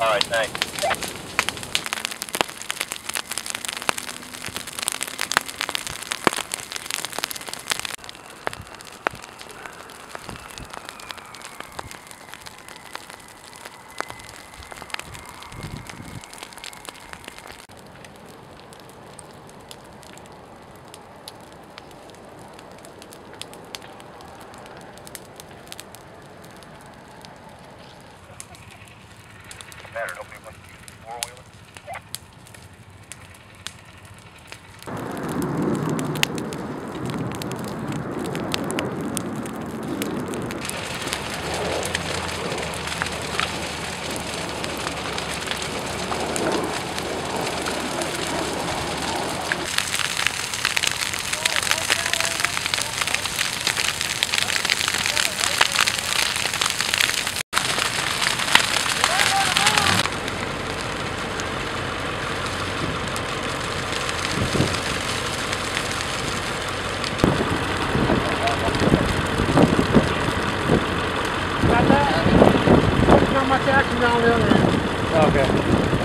All right, thanks. Matter, nobody wants to use the four-wheeler? Much action down the other end. Okay.